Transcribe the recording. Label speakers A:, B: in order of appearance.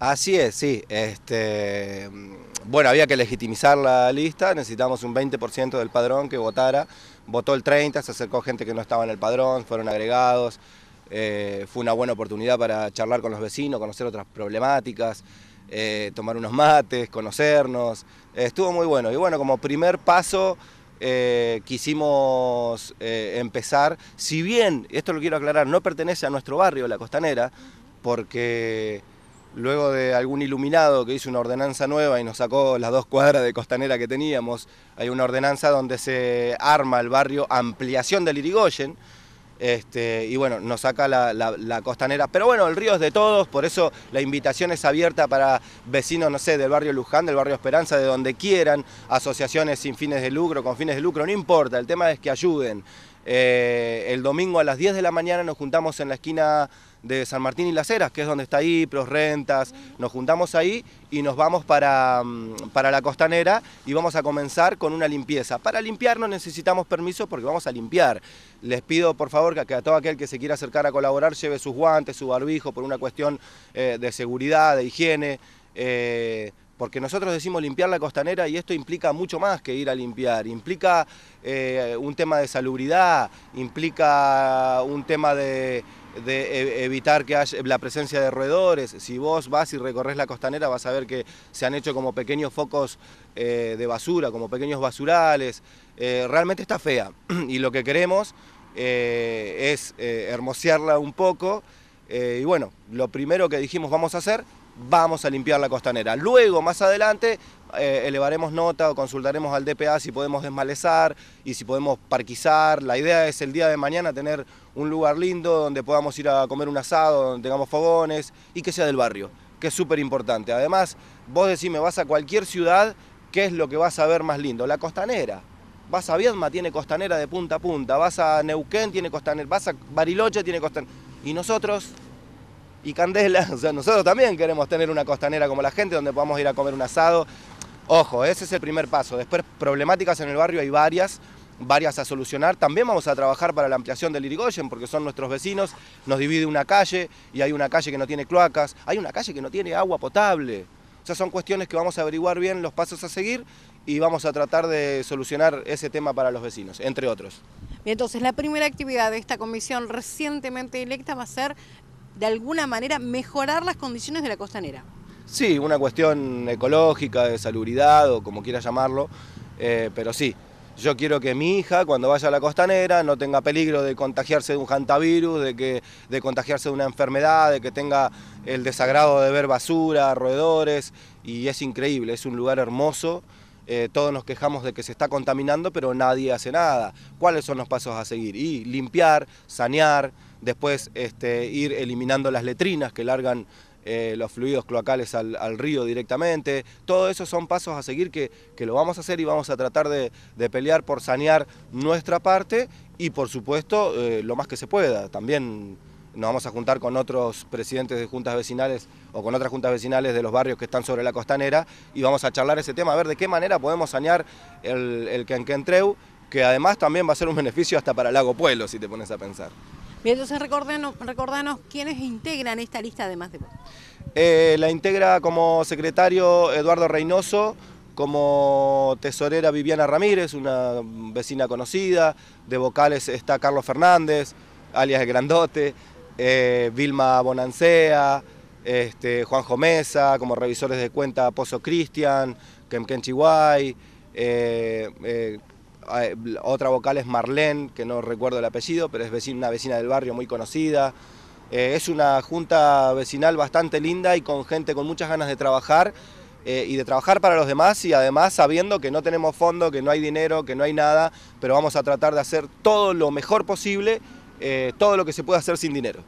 A: Así es, sí. Este, bueno, había que legitimizar la lista, necesitamos un 20% del padrón que votara. Votó el 30%, se acercó gente que no estaba en el padrón, fueron agregados. Eh, fue una buena oportunidad para charlar con los vecinos, conocer otras problemáticas, eh, tomar unos mates, conocernos. estuvo muy bueno. Y bueno, como primer paso eh, quisimos empezar, si bien, esto lo quiero aclarar, no pertenece a nuestro barrio, la costanera, porque luego de algún iluminado que hizo una ordenanza nueva y nos sacó las dos cuadras de costanera que teníamos, hay una ordenanza donde se arma el barrio Ampliación del Irigoyen, este, y bueno, nos saca la, costanera. Pero bueno, el río es de todos, por eso la invitación es abierta para vecinos, no sé, del barrio Luján, del barrio Esperanza, de donde quieran, asociaciones sin fines de lucro, con fines de lucro, no importa, el tema es que ayuden. Eh, el domingo a las 10 de la mañana nos juntamos en la esquina de San Martín y Las Heras, que es donde está Pros Rentas, nos juntamos ahí y nos vamos para, mm, para la costanera y vamos a comenzar con una limpieza. Para limpiar no necesitamos permiso porque vamos a limpiar. Les pido por favor que a todo aquel que se quiera acercar a colaborar lleve sus guantes, su barbijo por una cuestión eh, de seguridad, de higiene. Eh, porque nosotros decimos limpiar la costanera y esto implica mucho más que ir a limpiar, implica eh, un tema de salubridad, implica un tema de, e, evitar que haya la presencia de roedores. Si vos vas y recorres la costanera vas a ver que se han hecho como pequeños focos eh, de basura, como pequeños basurales. Eh, realmente está fea y lo que queremos es hermosearla un poco. Y bueno, lo primero que dijimos vamos a hacer vamos a limpiar la costanera. Luego, más adelante, eh, elevaremos nota o consultaremos al DPA si podemos desmalezar y si podemos parquizar. La idea es el día de mañana tener un lugar lindo donde podamos ir a comer un asado, donde tengamos fogones y que sea del barrio, que es súper importante. Además, vos decís, me vas a cualquier ciudad, ¿qué es lo que vas a ver más lindo? La costanera. Vas a Viedma, tiene costanera de punta a punta. Vas a Neuquén, tiene costanera. Vas a Bariloche, tiene costanera. Y nosotros y Candela, o sea, nosotros también queremos tener una costanera como la gente donde podamos ir a comer un asado. Ojo, ese es el primer paso. Después, problemáticas en el barrio hay varias, varias a solucionar. También vamos a trabajar para la ampliación del Irigoyen, porque son nuestros vecinos, nos divide una calle y hay una calle que no tiene cloacas, hay una calle que no tiene agua potable. O sea, son cuestiones que vamos a averiguar bien los pasos a seguir y vamos a tratar de solucionar ese tema para los vecinos, entre otros.
B: entonces la primera actividad de esta comisión recientemente electa va a ser de alguna manera mejorar las condiciones de la costanera.
A: Sí, una cuestión ecológica, de salubridad o como quiera llamarlo, eh, pero sí, yo quiero que mi hija cuando vaya a la costanera no tenga peligro de contagiarse de un hantavirus, de, que, de contagiarse de una enfermedad, de que tenga el desagrado de ver basura, roedores, y es increíble, es un lugar hermoso. Eh, todos nos quejamos de que se está contaminando, pero nadie hace nada. ¿Cuáles son los pasos a seguir? Y limpiar, sanear, después este, ir eliminando las letrinas que largan eh, los fluidos cloacales al, río directamente. Todo eso son pasos a seguir que, lo vamos a hacer y vamos a tratar de, pelear por sanear nuestra parte y por supuesto eh, lo más que se pueda. También nos vamos a juntar con otros presidentes de juntas vecinales o con otras juntas vecinales de los barrios que están sobre la costanera y vamos a charlar ese tema, a ver de qué manera podemos sanear el, el Quenquentreu, que además también va a ser un beneficio hasta para Lago Pueblo, si te pones a pensar.
B: Bien, entonces recordanos, recordanos quiénes integran esta lista además de vos.
A: Eh, la integra como secretario Eduardo Reynoso, como tesorera Viviana Ramírez, una vecina conocida, de vocales está Carlos Fernández, alias El Grandote, eh, Vilma Bonancea, este, Juanjo como revisores de cuenta Pozo Cristian, Kemken Chihuay, eh, otra vocal es Marlene, que no recuerdo el apellido, pero es una vecina del barrio muy conocida. Eh, es una junta vecinal bastante linda y con gente con muchas ganas de trabajar eh, y de trabajar para los demás y además sabiendo que no tenemos fondo, que no hay dinero, que no hay nada, pero vamos a tratar de hacer todo lo mejor posible, eh, todo lo que se puede hacer sin dinero.